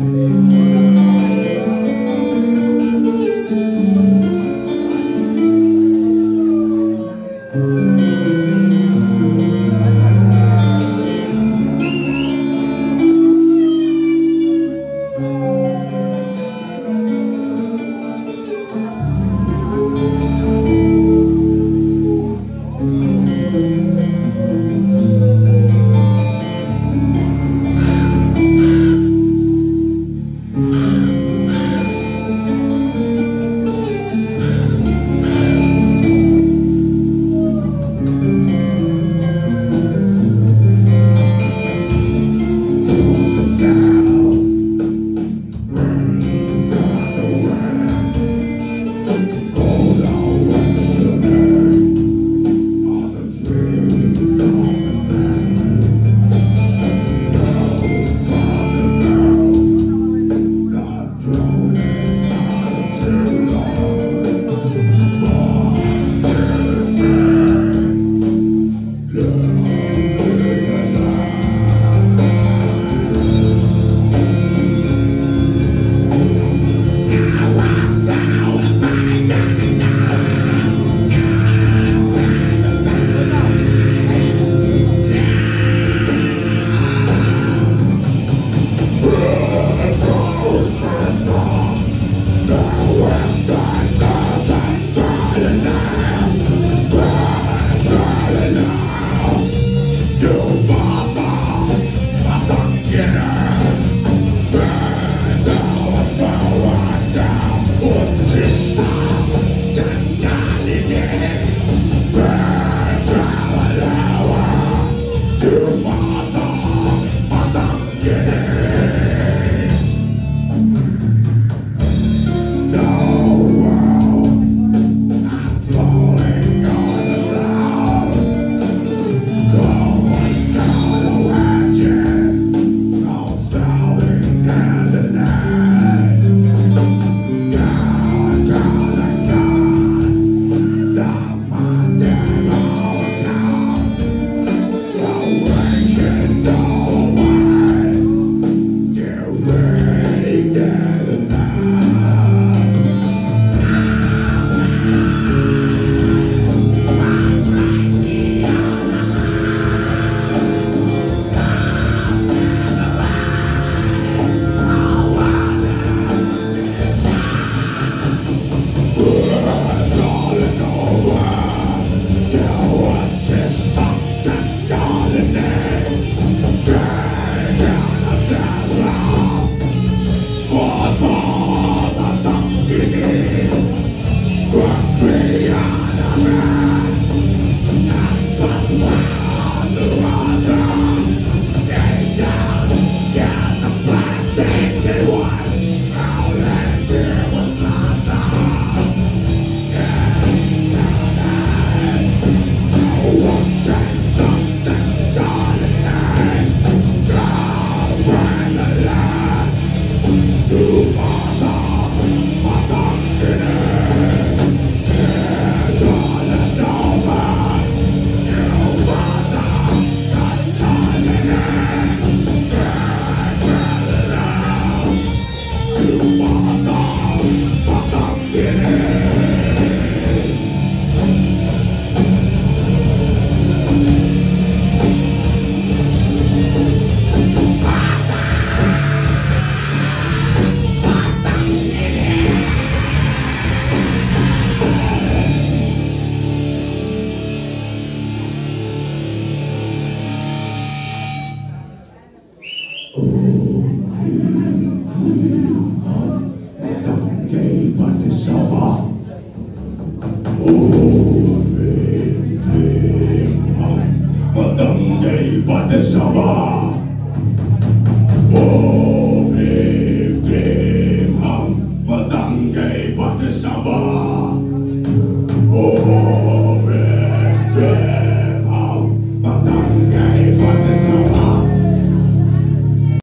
Mm-hmm. Yeah. Thank. Patang Day Patasama.